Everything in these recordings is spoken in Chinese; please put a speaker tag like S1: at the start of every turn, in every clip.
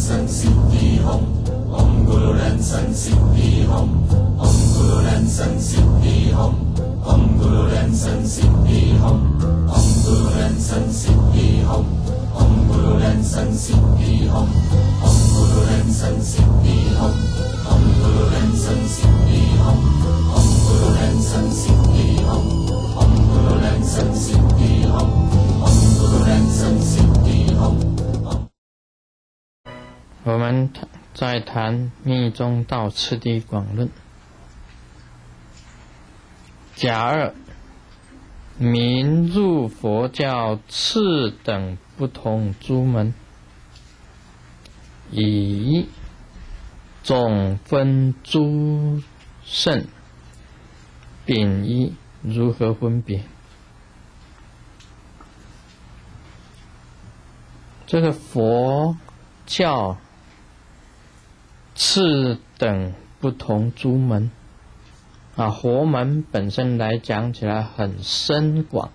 S1: San Siddhi Hom Om Guluran San Siddhi Hom Om Guluran San Siddhi Hom Om Guluran San Siddhi Hom Om Guluran San Siddhi Hom Om Guluran San Siddhi Hom Om Guluran San Siddhi
S2: Hom 再谈《密宗道次第广论》，甲二，名入佛教次等不同诸门，以总分诸圣，丙一如何分别？这个佛教次等不同诸门啊，佛门本身来讲起来很深广，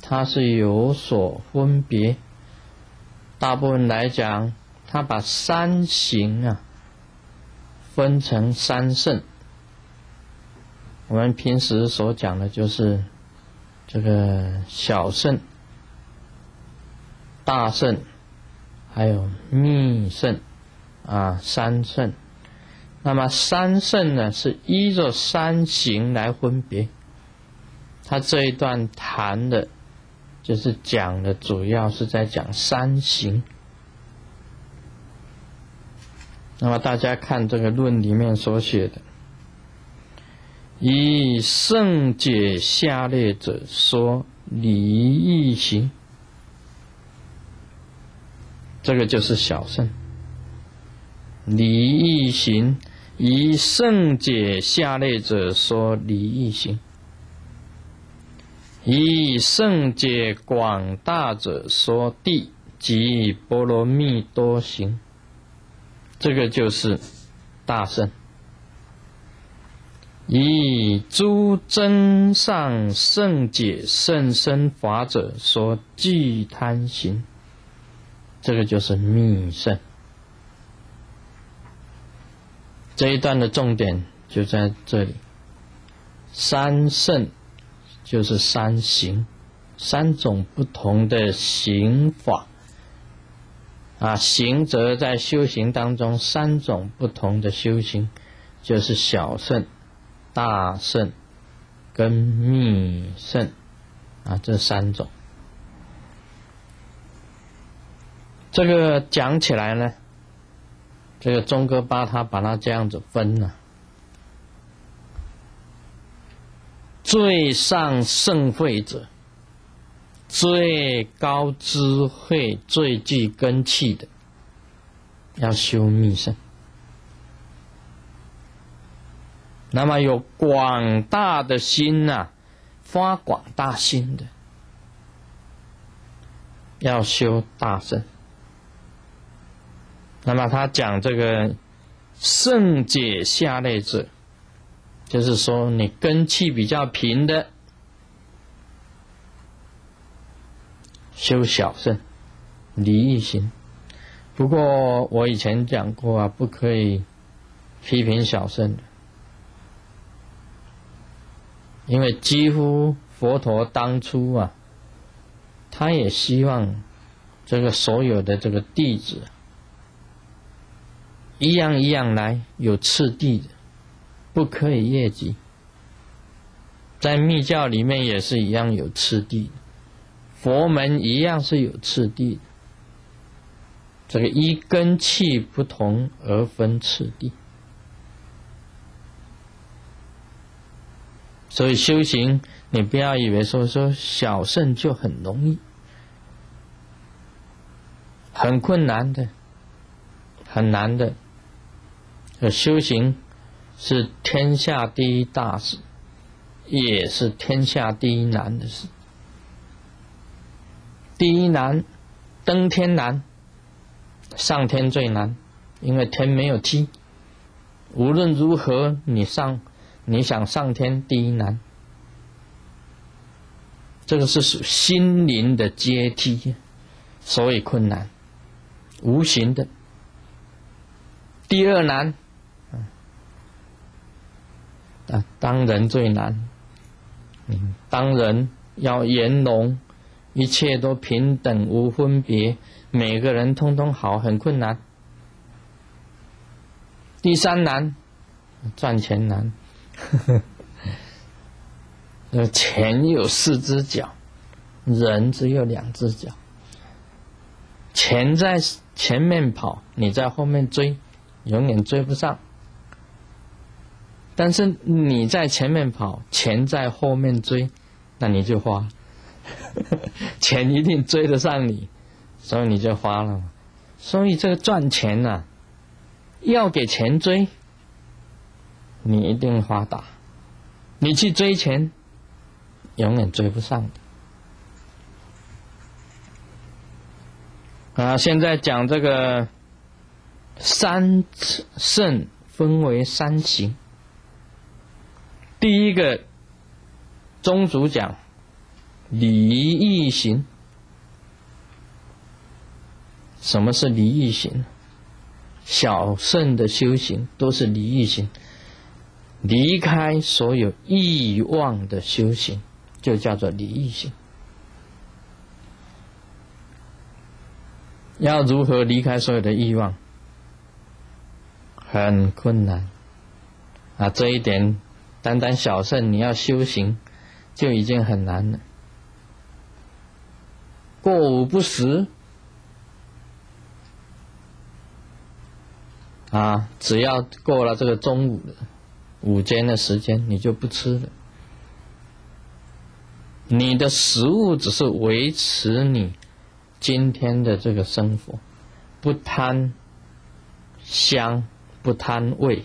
S2: 它是有所分别。大部分来讲，它把三行啊分成三圣。我们平时所讲的就是这个小圣、大圣，还有密圣。啊，三圣，那么三圣呢是依着三行来分别。他这一段谈的，就是讲的主要是在讲三行。那么大家看这个论里面所写的，以圣解下列者说离异行，这个就是小圣。离异行，以圣解下列者说离异行；以圣解广大者说地及波罗蜜多行。这个就是大圣。以诸真上圣解圣身法者说具贪行。这个就是密圣。这一段的重点就在这里，三圣就是三行，三种不同的行法。啊，行则在修行当中，三种不同的修行，就是小圣、大圣跟密圣，啊，这三种。这个讲起来呢。这个钟哥巴他把它这样子分了，最上圣慧者，最高智慧、最具根气的，要修密圣；那么有广大的心呐，发广大心的，要修大圣。那么他讲这个圣解下类者，就是说你根气比较平的修小圣离异行。不过我以前讲过啊，不可以批评小圣的，因为几乎佛陀当初啊，他也希望这个所有的这个弟子。一样一样来，有次第的，不可以越级。在密教里面也是一样有次第，佛门一样是有次第的。这个一根气不同而分次第，所以修行你不要以为说说小圣就很容易，很困难的，很难的。这修行是天下第一大事，也是天下第一难的事。第一难，登天难，上天最难，因为天没有梯。无论如何，你上，你想上天，第一难。这个是心灵的阶梯，所以困难，无形的。第二难，当人最难。嗯，当人要圆融，一切都平等无分别，每个人通通好，很困难。第三难，赚钱难。呃，钱有四只脚，人只有两只脚。钱在前面跑，你在后面追，永远追不上。但是你在前面跑，钱在后面追，那你就花，钱一定追得上你，所以你就花了。所以这个赚钱呐，要给钱追，你一定发达。你去追钱，永远追不上的。啊，现在讲这个三圣分为三行。第一个宗主讲离异行，什么是离异行？小圣的修行都是离异行，离开所有欲望的修行，就叫做离异行。要如何离开所有的欲望？很困难啊！这一点。单单小圣，你要修行就已经很难了。过午不食啊，只要过了这个中午的午间的时间，你就不吃了。你的食物只是维持你今天的这个生活，不贪香，不贪味。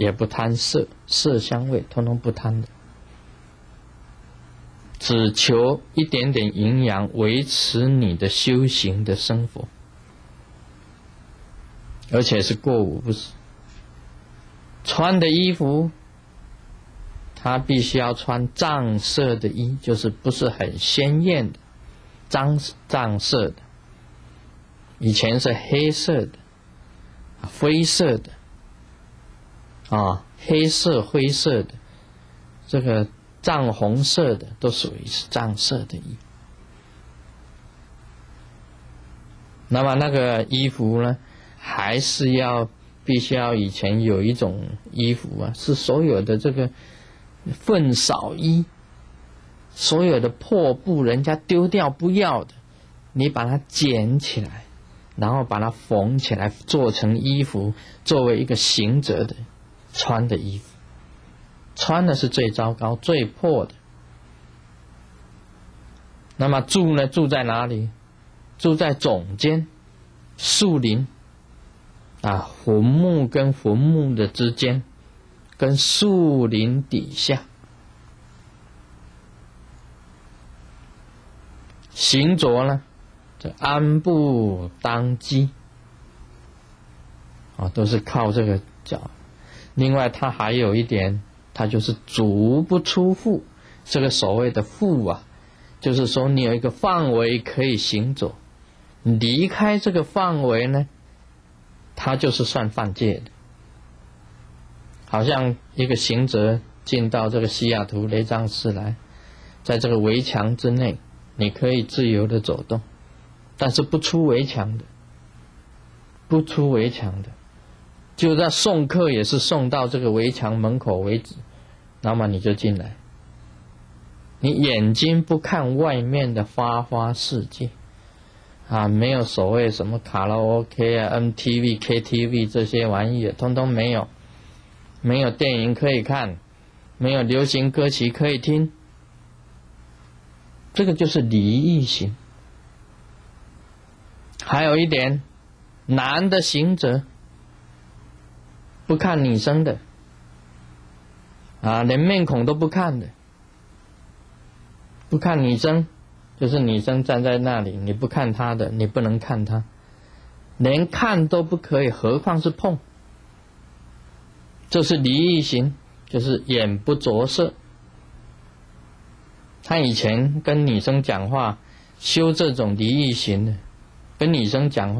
S2: 也不贪色，色香味通通不贪的，只求一点点营养，维持你的修行的生活，而且是过午不食。穿的衣服，他必须要穿藏色的衣，就是不是很鲜艳的，藏藏色的。以前是黑色的，灰色的。啊，黑色、灰色的，这个藏红色的，都属于是藏色的衣。那么那个衣服呢，还是要必须要以前有一种衣服啊，是所有的这个粪扫衣，所有的破布，人家丢掉不要的，你把它捡起来，然后把它缝起来，做成衣服，作为一个行者的。穿的衣服，穿的是最糟糕、最破的。那么住呢？住在哪里？住在总间、树林啊，坟墓跟坟墓的之间，跟树林底下，行着呢，这安步当机啊，都是靠这个脚。另外，它还有一点，它就是足不出户。这个所谓的户啊，就是说你有一个范围可以行走，离开这个范围呢，它就是算犯戒的。好像一个行者进到这个西雅图雷藏寺来，在这个围墙之内，你可以自由的走动，但是不出围墙的，不出围墙的。就在送客也是送到这个围墙门口为止，那么你就进来。你眼睛不看外面的花花世界，啊，没有所谓什么卡拉 OK 啊、MTV、KTV 这些玩意儿，通通没有。没有电影可以看，没有流行歌曲可以听，这个就是离异型。还有一点，男的行者。不看女生的，啊，连面孔都不看的，不看女生，就是女生站在那里，你不看她的，你不能看她，连看都不可以，何况是碰？这是离异行，就是眼不着色。他以前跟女生讲话，修这种离异行的，跟女生讲话。